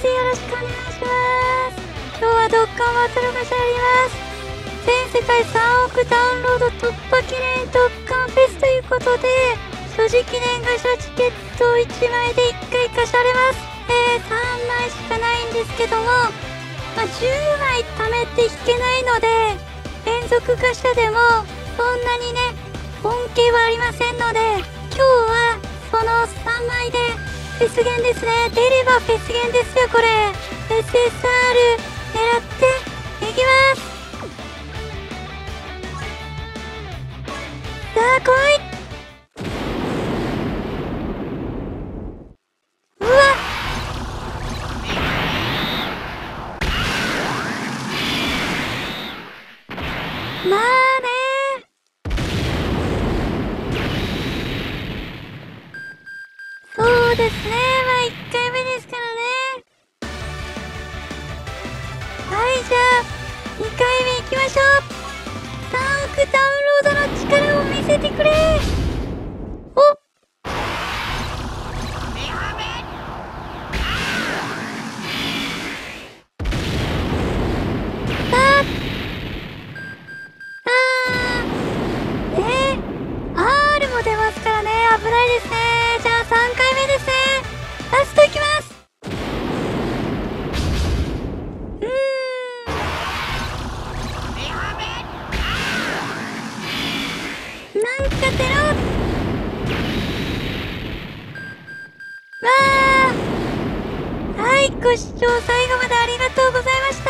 ですよろしくお願いします。今日はドッカンバトルガシャやります。全世界3億ダウンロード突破記念ドッカンフェスということで所持記念ガシャチケットを1枚で1回貸されます。えー、3枚しかないんですけども、まあ、10枚貯めて引けないので連続ガシャでもそんなにね恩恵はありませんので今日はその3枚でフェスゲンですね。出ればフェスゲンですよこれ。SSR 狙って。いきます。さあ来い。うわ。まあねそうですねまあ1回目ですからねはいじゃあ2回目行きましょう。3億ダウンロードの力を見せてくれ。おああえ、R も出ますからね。危ないですね。んなんか出ろわー。はいご視聴最後までありがとうございました。